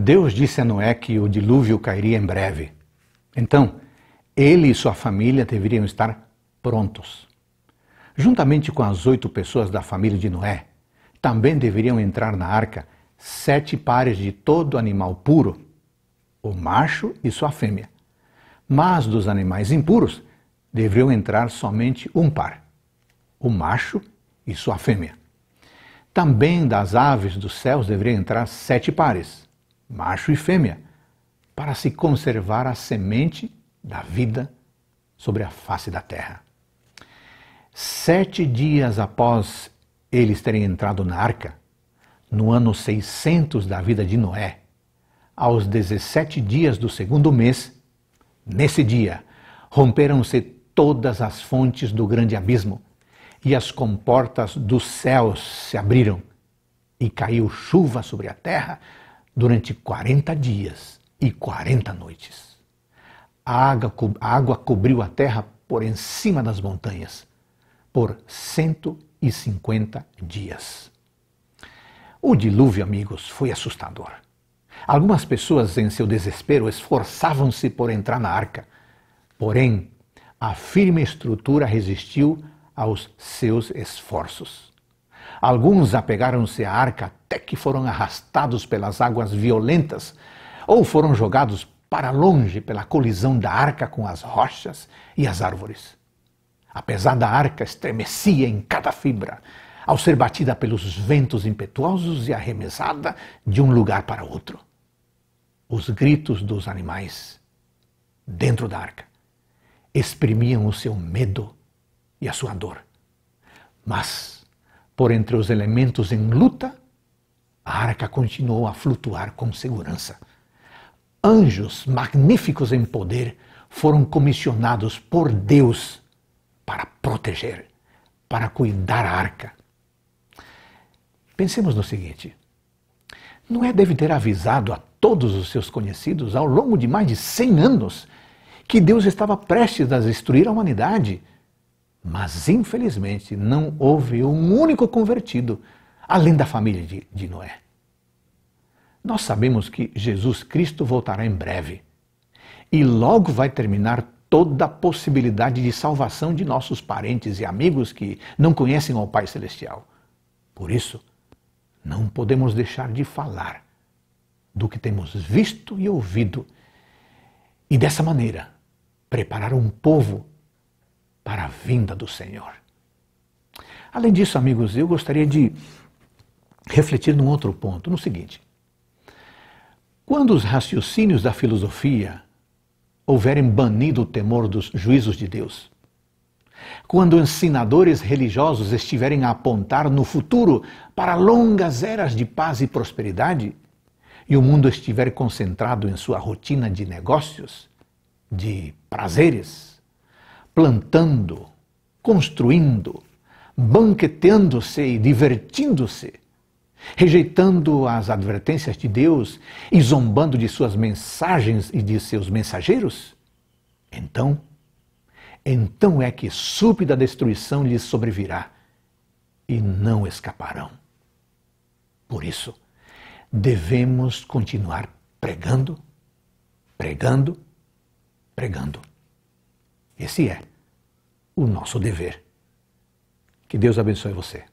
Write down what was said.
Deus disse a Noé que o dilúvio cairia em breve. Então, ele e sua família deveriam estar prontos. Juntamente com as oito pessoas da família de Noé, também deveriam entrar na arca sete pares de todo animal puro, o macho e sua fêmea. Mas dos animais impuros deveriam entrar somente um par, o macho e sua fêmea. Também das aves dos céus deveriam entrar sete pares, macho e fêmea, para se conservar a semente da vida sobre a face da terra. Sete dias após eles terem entrado na arca, no ano 600 da vida de Noé, aos 17 dias do segundo mês, nesse dia, romperam-se todas as fontes do grande abismo e as comportas dos céus se abriram e caiu chuva sobre a terra durante 40 dias e 40 noites. A água, a água cobriu a terra por em cima das montanhas por 150 dias. O dilúvio, amigos, foi assustador. Algumas pessoas, em seu desespero, esforçavam-se por entrar na arca. Porém, a firme estrutura resistiu aos seus esforços. Alguns apegaram-se à arca até que foram arrastados pelas águas violentas ou foram jogados para longe pela colisão da arca com as rochas e as árvores. Apesar da arca estremecia em cada fibra, ao ser batida pelos ventos impetuosos e arremessada de um lugar para outro. Os gritos dos animais dentro da arca exprimiam o seu medo e a sua dor. Mas, por entre os elementos em luta, a arca continuou a flutuar com segurança. Anjos magníficos em poder foram comissionados por Deus para proteger, para cuidar a arca Pensemos no seguinte: Noé deve ter avisado a todos os seus conhecidos ao longo de mais de 100 anos que Deus estava prestes a destruir a humanidade. Mas, infelizmente, não houve um único convertido, além da família de, de Noé. Nós sabemos que Jesus Cristo voltará em breve e logo vai terminar toda a possibilidade de salvação de nossos parentes e amigos que não conhecem ao Pai Celestial. Por isso, não podemos deixar de falar do que temos visto e ouvido e dessa maneira preparar um povo para a vinda do Senhor. Além disso, amigos, eu gostaria de refletir num outro ponto, no seguinte: quando os raciocínios da filosofia houverem banido o temor dos juízos de Deus, quando ensinadores religiosos estiverem a apontar no futuro para longas eras de paz e prosperidade, e o mundo estiver concentrado em sua rotina de negócios, de prazeres, plantando, construindo, banqueteando-se e divertindo-se, rejeitando as advertências de Deus e zombando de suas mensagens e de seus mensageiros, então então é que súbita destruição lhes sobrevirá e não escaparão. Por isso, devemos continuar pregando, pregando, pregando. Esse é o nosso dever. Que Deus abençoe você.